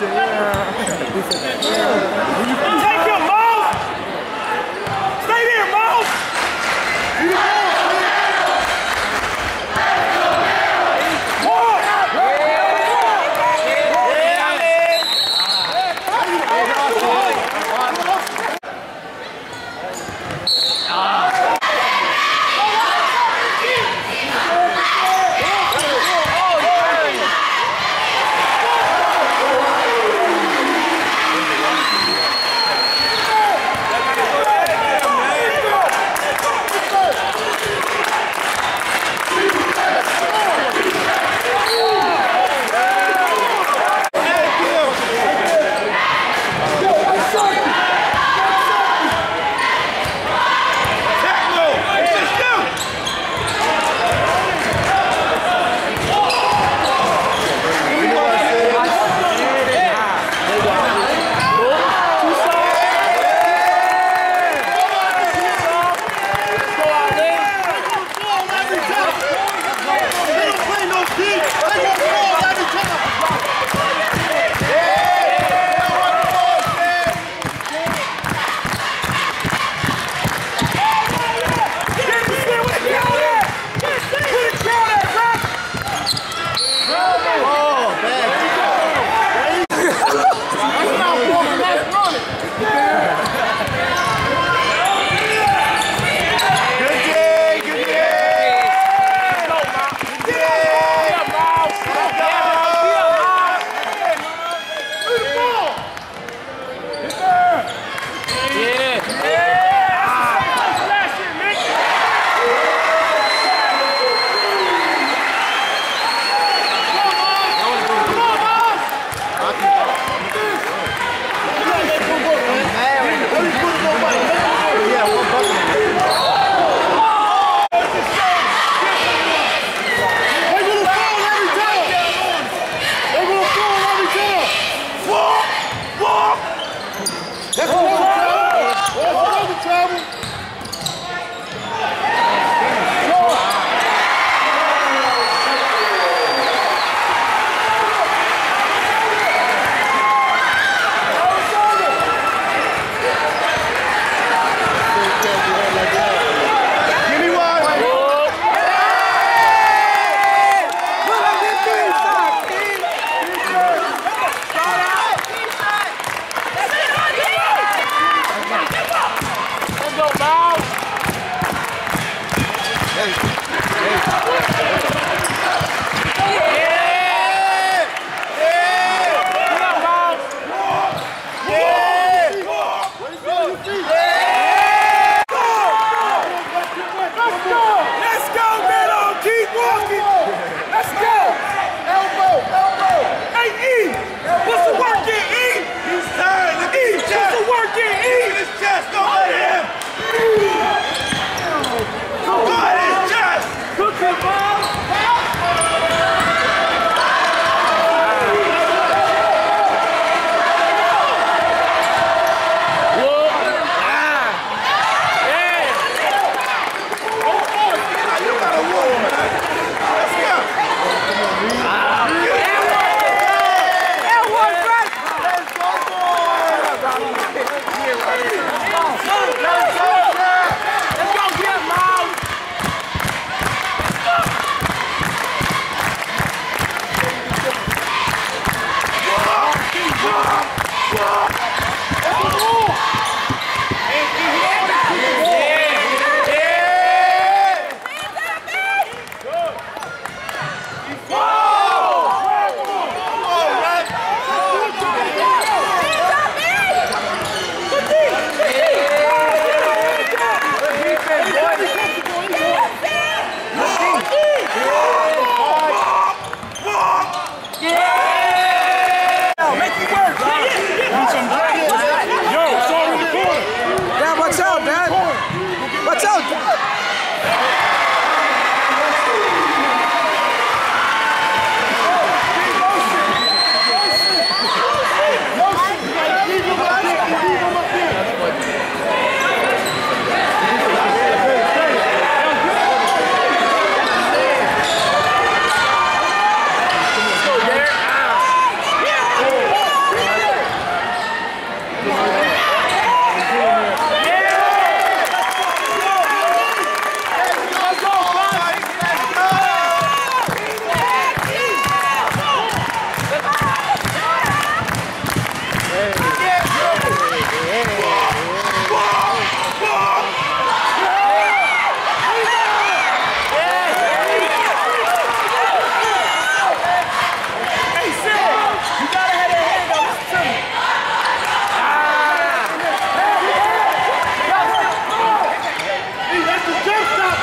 Take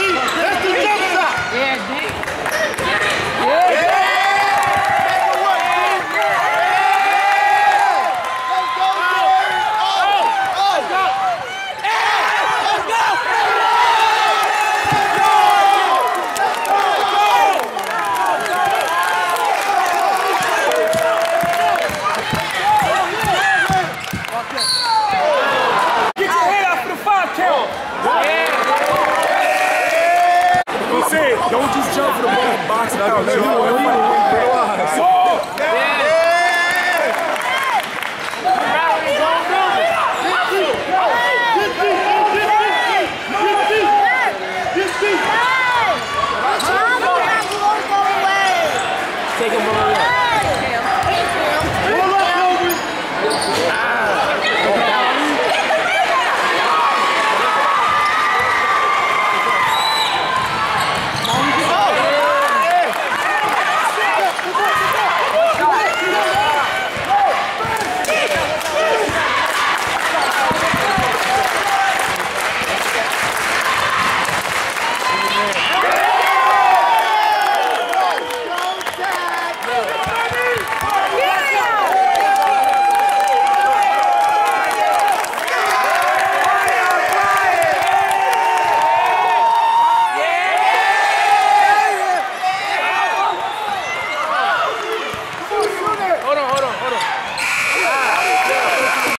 Right? Será que eu